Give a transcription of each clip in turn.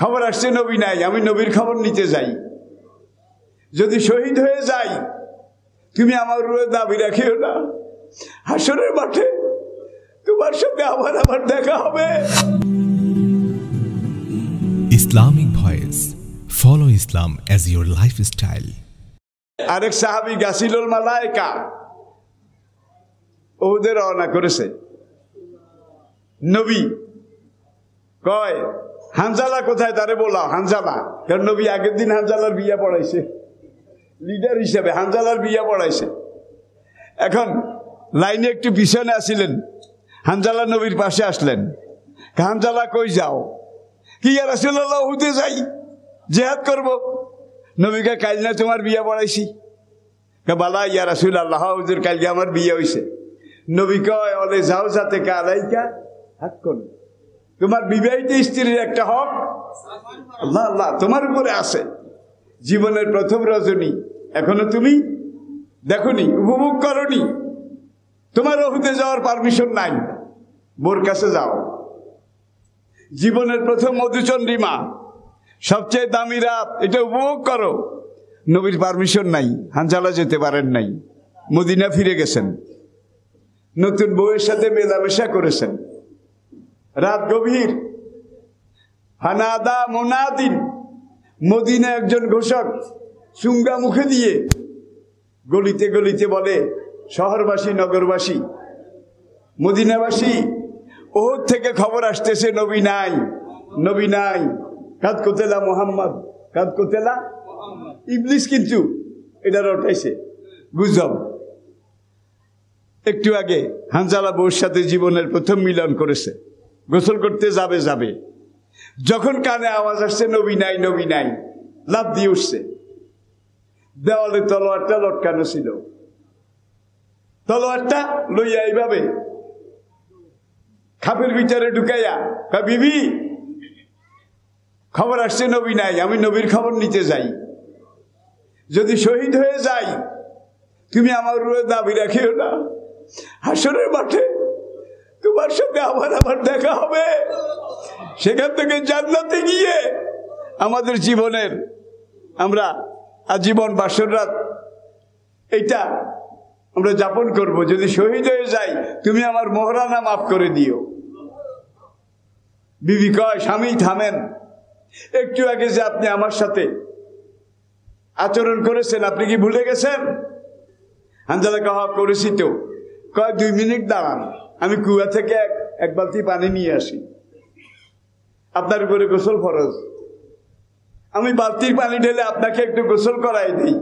খবর আসছে নবী নাই আমি নবীর খবর নিতে যাই যদি শহীদ হয়ে যাই তুমি আমার উপরে দাবি রাখিও না হাসরের মাঠে তোমার সাথে আবার আবার দেখা হবে Islamic Voice. Follow Islam as your lifestyle. আরেক সাহাবি গাছিলুল মালায়কা ওদের রওনা করেছে নবী কয় হানজালা কোথায়? তারে বলা হানজালা। কারণ নবী আগের দিন হানজালার বিয়া পড়াইছে। লিডার হিসেবে হানজালার বিয়া পড়াইছে। এখন লাইনে একটু পিছনে আসিলেন। হানজালা নবীর পাশে আসলেন। হানজালা কই যাও? কি আর রাসূলুল্লাহ হুদে যাই? জেহাদ করব। নবীকে কাল না তোমার বিয়া পড়াইছি। বালা, ইয়া রাসুল আল্লাহ কালকে আমার বিয়ে হইছে। নবী কয়, অলে যাও যাতে কালাইকা হাত কোন তোমার বিবাহিত স্ত্রীর একটা হক? আল্লাহ আল্লাহ, তোমার উপরে আছে। জীবনের প্রথম রজনী। এখনও তুমি? দেখনি, উপভোগ করনি? তোমার রহুতে যাওয়ার পারমিশন নাই। বোর কাছে যাও। জীবনের প্রথম মধুচন্দ্রিমা। সবচেয়ে দামি রাত, এটা উপভোগ করো। নবীর পারমিশন নাই, হানজালা যেতে পারেন নাই। মদিনা ফিরে গেছেন। নতুন বউয়ের সাথে মেলামেশা করেছেন। রাত গভীর। হানাদা মোনাদিন, মদিনা একজন ঘোষক চুঙ্গা মুখে দিয়ে গলিতে গলিতে বলে, শহরবাসী, নগরবাসী, মদিনাবাসী ওর থেকে খবর আসতেছে, নবী নাই নবী নাই, কাদ কোতেলা মোহাম্মদ, কাদ কোতেলা ইবলিস কিন্তু এটা রটাইছে গুজব। একটু আগে হানজালা বউর সাথে জীবনের প্রথম মিলন করেছে। গোসল করতে যাবে যাবে। যখন কানে আওয়াজ আসছে, নবী নাই নবী নাই লাভ দিয়ে উঠছে। দেওয়ালে তলোয়ারটা লটকানো ছিল। তলোয়ারটা লইয়া এইভাবে খাপের ভিতরে ঢুকাইয়া বিবি, খবর আসছে নবী নাই, আমি নবীর খবর নিতে যাই। যদি শহীদ হয়ে যাই, তুমি আমার দাবি রাখিও না। হাসরের মাঠে তোমার সাথে আবার আবার দেখা হবে। সেখান থেকে জান্নাতে গিয়ে আমাদের জীবনের আমরা আজীবন বাসররাত এইটা আমরা যাপন করব। যদি শহীদ হয়ে যাই, তুমি আমার মোহরানা মাফ করে দিও। বিবি কয়, স্বামী, থামেন। একটু আগে যে আপনি আমার সাথে আচরণ করেছেন, আপনি কি ভুলে গেছেন? হানজালা কাহা করেছি তো। কয়, দুই মিনিট দাঁড়ান। আমি কুয়া থেকে এক এক বালতি পানি নিয়ে আসি। আপনার উপরে গোসল ফরজ। আমি বালতির পানি ঢেলে আপনাকে একটু গোসল করাই দিই।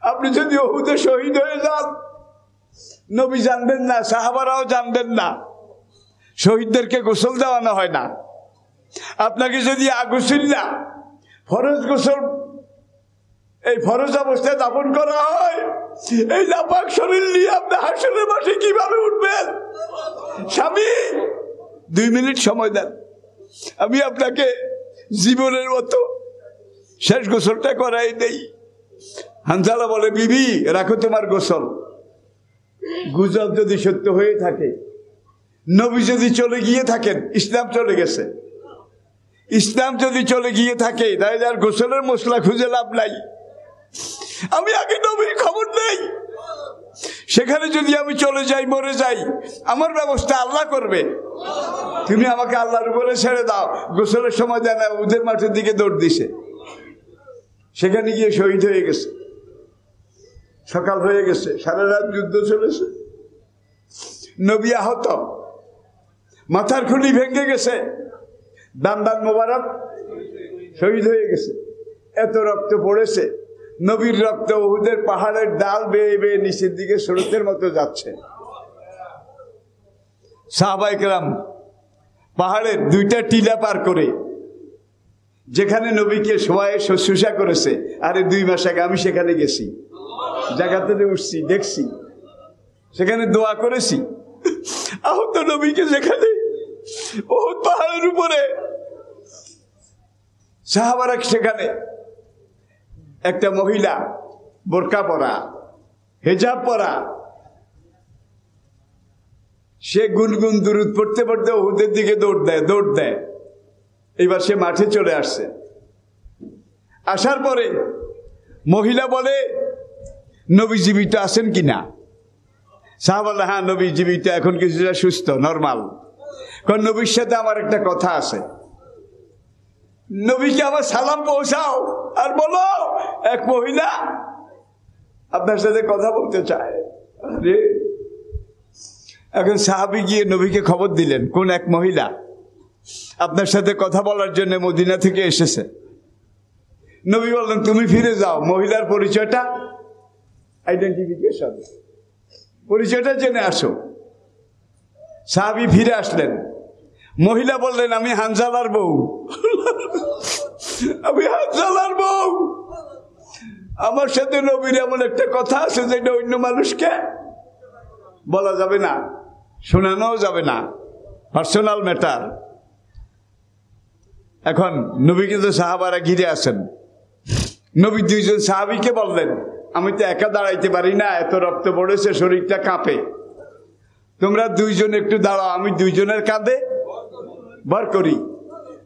আপনি যদি ওহুদে শহীদ হয়ে যান, নবী জানবেন না, সাহাবারাও জানবেন না। শহীদদেরকে গোসল দেওয়ানো হয় না। আপনাকে যদি আগুসিল্লা ফরজ গোসল এই ফরজ অবস্থায় দাপন করা হয়। এই নাপাক শরীর নিয়ে আপনি হাসনের মাঠে কীভাবে উঠবেন? স্বামী, দুই মিনিট সময় দেন। আমি আপনাকে জীবনের মতো শেষ গোসলটা করাই দেই। হানসালা বলে, বিবি, রাখো তোমার গোসল। গুজব যদি সত্য হয়ে থাকে, নবী যদি চলে গিয়ে থাকেন, ইসলাম চলে গেছে। ইসলাম যদি চলে গিয়ে থাকে, তাহলে আর গোসলের মশলা খুঁজে লাভ নাই। আমি আগে নবীর খবর নেই সেখানে যদি আমি চলে যাই, মরে যাই, আমার ব্যবস্থা আল্লাহ করবে। তুমি আমাকে আল্লাহর উপরে ছেড়ে দাও। গোসলের সময় দেয় না ওদের মাঠের দিকে দৌড় দিছে। সেখানে গিয়ে শহীদ হয়ে গেছে। সকাল হয়ে গেছে, সারা রাত যুদ্ধ চলেছে। নবী আহত। মাথার খুলি ভেঙে গেছে। দান দান মোবারক শহীদ হয়ে গেছে। এত রক্ত পড়েছে। নবীর রক্ত ওহুদের পাহাড়ের ডাল বেয়ে বেয়ে নিচের দিকে স্রোতের মতো যাচ্ছে। সাহবাইকরাম পাহাড়ের দুইটা টিলা পার করে, যেখানে নবীকে সবাই শুশ্রূষা করেছে, আরে দুই মাস আগে আমি সেখানে গেছি। জায়গাতে উঠছি, দেখছি, সেখানে দোয়া করেছি। আহত নবীকে যেখানে ও পাহাড়ের উপরে, সাহাবারা সেখানে একটা মহিলা, বোরকা পরা, হেজাব পরা। সে গুনগুন দুরুদ পড়তে পড়তে ওহুদের দিকে দৌড় দেয় দৌড় দেয়। এবার সে মাঠে চলে আসছে। আসার পরে মহিলা বলে নবী জীবিত আছেন কি না? সাহা বলে হ্যাঁ নবী জীবিত এখন কিছুটা সুস্থ, নর্মাল। কারণ নবীর সাথে আমার একটা কথা আছে। নবীকে আমার সালাম পৌঁছাও আর বলো, এক মহিলা আপনার সাথে কথা বলতে চায়। আরে এখন সাহাবি গিয়ে নবীকে খবর দিলেন, কোন এক মহিলা আপনার সাথে কথা বলার জন্য মদিনা থেকে এসেছে। নবী বললেন, তুমি ফিরে যাও, মহিলার পরিচয়টা আইডেন্টিফিকেশন পরিচয়টা জেনে আসো। সাহাবি ফিরে আসলেন। মহিলা বললেন, আমি হানজালার বউ। আমি হানজালার বউ। আমার সাথে নবীর এমন একটা কথা আছে যেটা অন্য মানুষকে বলা যাবে না, শোনানোও যাবে না, পার্সোনাল ম্যাটার। এখন নবী কিন্তু সাহাবারা ঘিরে আছেন। নবী দুইজন সাহাবিকে বললেন, আমি তো একা দাঁড়াইতে পারি না, এত রক্ত পড়েছে, শরীরটা কাঁপে। তোমরা দুইজন একটু দাঁড়াও, আমি দুইজনের কাঁধে বার করি।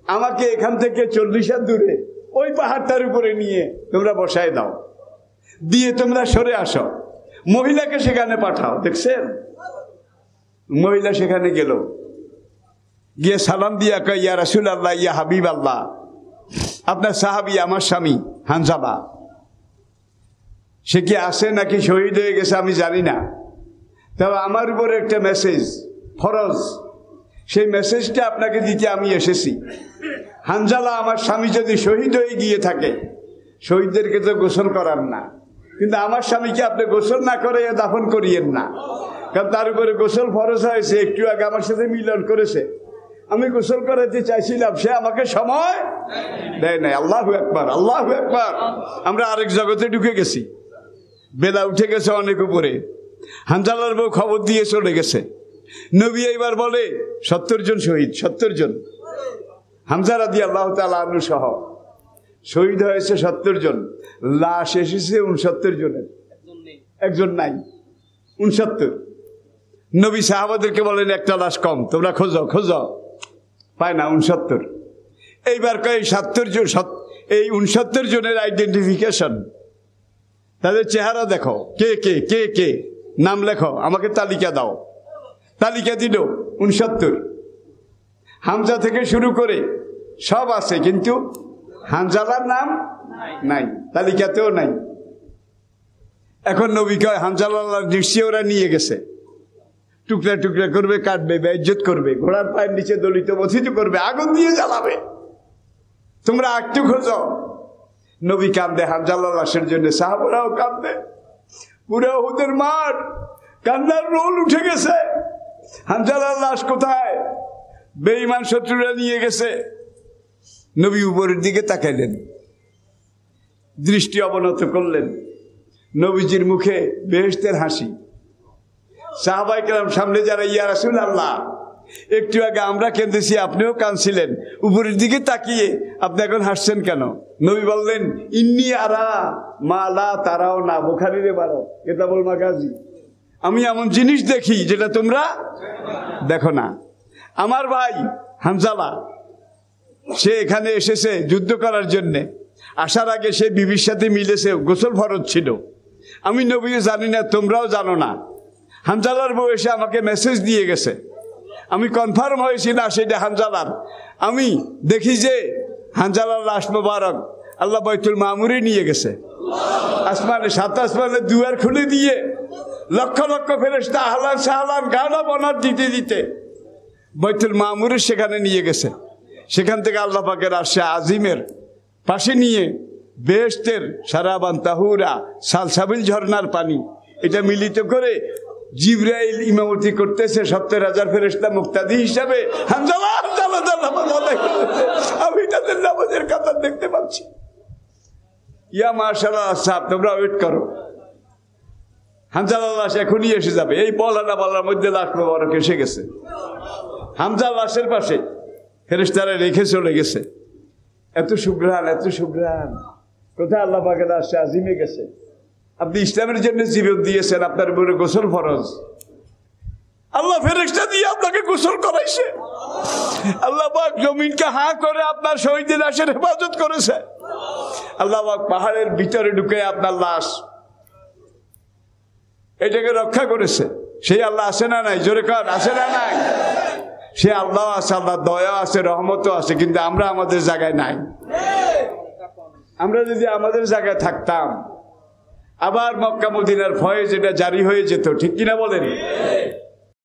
আমাকে এখান থেকে চল্লিশ হাত দূরে, ওই পাহাড়টার উপরে নিয়ে তোমরা বসায় দাও। দিয়ে তোমরা সরে আসো। মহিলাকে সেখানে পাঠাও, দেখছেন? মহিলা সেখানে গেল। গিয়ে সালাম দিয়া কয়, ইয়া রাসুল আল্লাহ ইয়া হাবিব আল্লাহ আপনার সাহাবি আমার স্বামী হানজাবা সে কি আসে নাকি শহীদ হয়ে গেছে আমি জানি না। তবে আমার উপরে একটা মেসেজ, ফরজ। সেই মেসেজটা আপনাকে দিতে আমি এসেছি। হানজালা আমার স্বামী যদি শহীদ হয়ে গিয়ে থাকে, শহীদদেরকে তো গোসল করার না। কিন্তু আমার স্বামীকে আপনি গোসল না করে দাফন করিয়েন না। কারণ তার উপরে গোসল ফরজ হয়েছে, একটু আগে আমার সাথে মিলন করেছে। আমি গোসল করাতে চাইছিলাম, সে আমাকে সময় দেয় নাই। আল্লাহ একবার আল্লাহ একবার আমরা আরেক জগতে ঢুকে গেছি। বেলা উঠে গেছে অনেক উপরে। হানজালার বউ খবর দিয়ে চলে গেছে। নবী এইবার বলে, সত্তর জন শহীদ, সত্তর জন। হামজারা দিয়ে আল্লাহ তালা সহ। শহীদ হয়েছে সত্তর জন। লাশ এসেছে উনসত্তর জনের। একজন নাই। উনসত্তর। নবী সাহাবাদেরকে বলেন, একটা লাশ কম, তোমরা খোঁজো খোঁজো। পায় না, উনসত্তর। এইবার কয় সাত্তর জন এই উনসত্তর জনের আইডেন্টিফিকেশন তাদের চেহারা দেখো। কে কে কে কে? নাম লেখো, আমাকে তালিকা দাও। তালিকা দিল উনসত্তর। হামজা থেকে শুরু করে সব আছে, কিন্তু হানজালার নাম নাই, তালিকাতেও নাই। এখন নবী কয় হানজালার নিশ্চয় ওরা নিয়ে গেছে। টুকরা টুকরা করবে, কাটবে বেজ্জত করবে, ঘোড়ার পায়ের নিচে দলিত মথিত করবে, আগুন দিয়ে জ্বালাবে। তোমরা একটু খোঁজো নবী কান্দে হানজালা লাশের জন্য সাহাবরাও কান্দে পুরো হুদের মাঠ, কান্নার রোল উঠে গেছে। হানজালার লাশ কোথায়? বেঈমান শত্রুরা নিয়ে গেছে। নবী উপরের দিকে তাকাইলেন। দৃষ্টি অবনত করলেন। নবীজির মুখে বেহেস্তের হাসি। সাহাবাই কালাম সামনে যারা, ইয়া রাসুল আল্লাহ একটু আগে আমরা কেঁদেছি, আপনিও কাঁদছিলেন। উপরের দিকে তাকিয়ে আপনি এখন হাসছেন কেন? নবী বললেন, ইন্নি আরা মা লা তারাও না বোখারিরে বারো কেতাবল মাগাজি। আমি এমন জিনিস দেখি যেটা তোমরা দেখো না। আমার ভাই হামজালা, সে এখানে এসেছে যুদ্ধ করার জন্যে। আসার আগে সে বিবির সাথে মিলেছে, গোসল ফরজ ছিল। আমি নবীও জানি না, তোমরাও জানো না। হামজালার বউ এসে আমাকে মেসেজ দিয়ে গেছে। আমি কনফার্ম হয়েছি না সেটা হামজালার। আমি দেখি যে হামজালার লাশ মোবারক আল্লাহ বাইতুল মামুরি নিয়ে গেছে। আসমানে সাত আসমানে দুয়ার খুলে দিয়ে লক্ষ লক্ষ ফেরেস্তা আহলান সাহলান গানা বনার দিতে দিতে বৈতুল মামুরের সেখানে নিয়ে গেছে। সেখান থেকে আল্লাহ পাকের আসে আজিমের পাশে নিয়ে বেহেস্তের সারাবান তাহুরা সালসাবিল ঝর্নার পানি এটা মিলিত করে জিব্রাইল ইমামতি করতেছে সত্তর হাজার ফেরেস্তা মুক্তাদি হিসাবে। আমি তাদের নামাজের কাতার দেখতে পাচ্ছি। ইয়া মার্শাল সাহেব, তোমরা ওয়েট করো। হামজালা লাশ এখনই এসে যাবে। এই বলানা বলার মধ্যে লাশ মোবারক এসে গেছে। হামজা লাশের পাশে ফেরেস্তারা রেখে চলে গেছে। এত সুগ্রাণ এত সুগ্রাণ। কোথায় আল্লাহ পাকের আসছে আজিমে গেছে? আপনি ইসলামের জন্য জীবন দিয়েছেন, আপনার উপরে গোসল ফরজ। আল্লাহ ফেরেস্তা দিয়ে আপনাকে গোসল করাইছে। আল্লাহ পাক জমিনকে হাঁ করে আপনার শহীদের লাশের হেফাজত করেছে। আল্লাহ পাক পাহাড়ের ভিতরে ঢুকে আপনার লাশ এটাকে রক্ষা করেছে। সেই আল্লাহ আসে না নাই? জোরে কার আসে না নাই? সে আল্লাহ আছে আল্লাহ দয়া আছে, রহমতও আছে, কিন্তু আমরা আমাদের জায়গায় নাই। আমরা যদি আমাদের জায়গায় থাকতাম, আবার মক্কা মদিনার ভয়ে যেটা জারি হয়ে যেত, ঠিক কিনা বলেন?